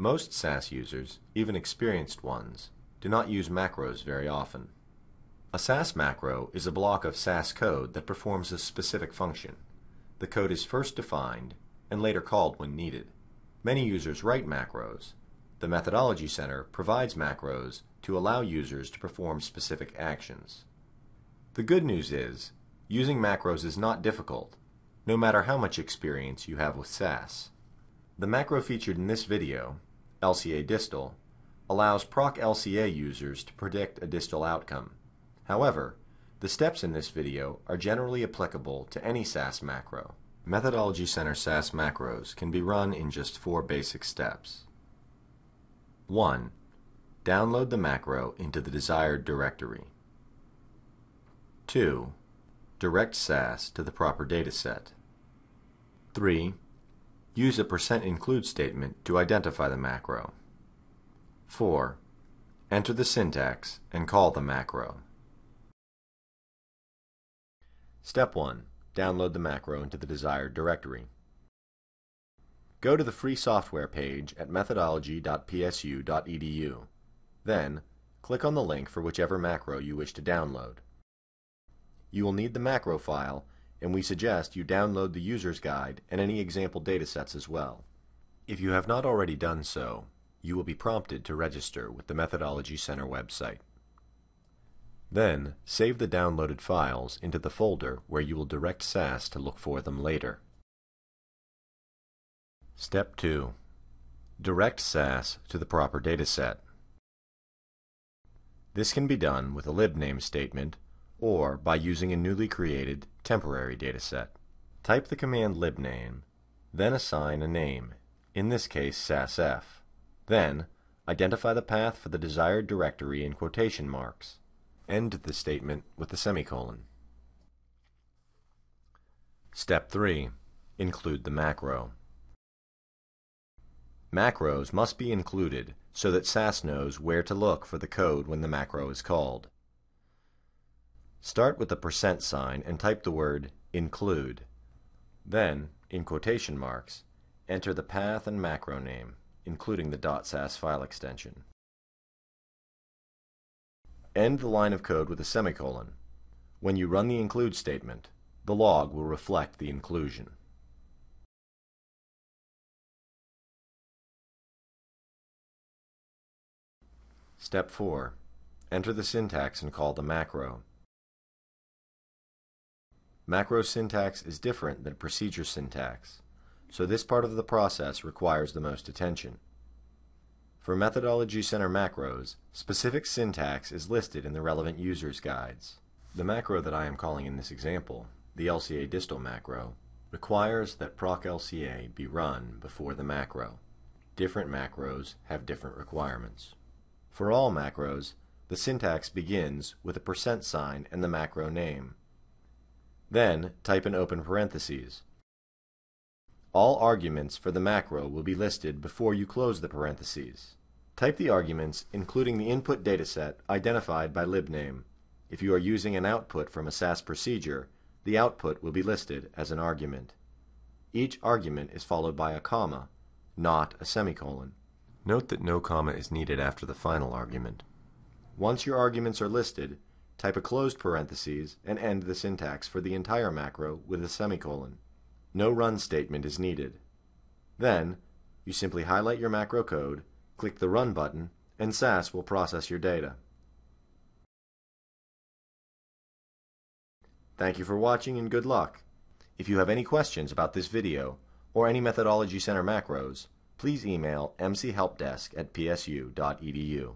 Most SAS users, even experienced ones, do not use macros very often. A SAS macro is a block of SAS code that performs a specific function. The code is first defined and later called when needed. Many users write macros. The Methodology Center provides macros to allow users to perform specific actions. The good news is, using macros is not difficult, no matter how much experience you have with SAS. The macro featured in this video, LCA distal, allows proc LCA users to predict a distal outcome. However, the steps in this video are generally applicable to any SAS macro. Methodology Center SAS macros can be run in just four basic steps. 1. Download the macro into the desired directory. 2. Direct SAS to the proper dataset. 3. Use a percent %include statement to identify the macro. 4. Enter the syntax and call the macro. Step 1. Download the macro into the desired directory. Go to the free software page at methodology.psu.edu. Then, click on the link for whichever macro you wish to download. You will need the macro file, and we suggest you download the user's guide and any example datasets as well. If you have not already done so, you will be prompted to register with the Methodology Center website. Then, save the downloaded files into the folder where you will direct SAS to look for them later. Step 2. Direct SAS to the proper dataset. This can be done with a libname statement or by using a newly created temporary dataset. Type the command libname, then assign a name, in this case sasf. Then, identify the path for the desired directory in quotation marks. End the statement with a semicolon. Step 3. Include the macro. Macros must be included so that SAS knows where to look for the code when the macro is called. Start with the percent sign and type the word include. Then, in quotation marks, enter the path and macro name, including the .sas file extension. End the line of code with a semicolon. When you run the include statement, the log will reflect the inclusion. Step 4. Enter the syntax and call the macro. Macro syntax is different than procedure syntax, so this part of the process requires the most attention. For Methodology Center macros, specific syntax is listed in the relevant user's guides. The macro that I am calling in this example, the LCA distal macro, requires that proc LCA be run before the macro. Different macros have different requirements. For all macros, the syntax begins with a percent sign and the macro name. Then type in open parentheses. All arguments for the macro will be listed before you close the parentheses. Type the arguments, including the input dataset identified by libname. If you are using an output from a SAS procedure, the output will be listed as an argument. Each argument is followed by a comma, not a semicolon. Note that no comma is needed after the final argument. Once your arguments are listed, type a closed parentheses and end the syntax for the entire macro with a semicolon. No run statement is needed. Then, you simply highlight your macro code, click the Run button, and SAS will process your data. Thank you for watching and good luck. If you have any questions about this video or any Methodology Center macros, please email mchelpdesk at psu.edu.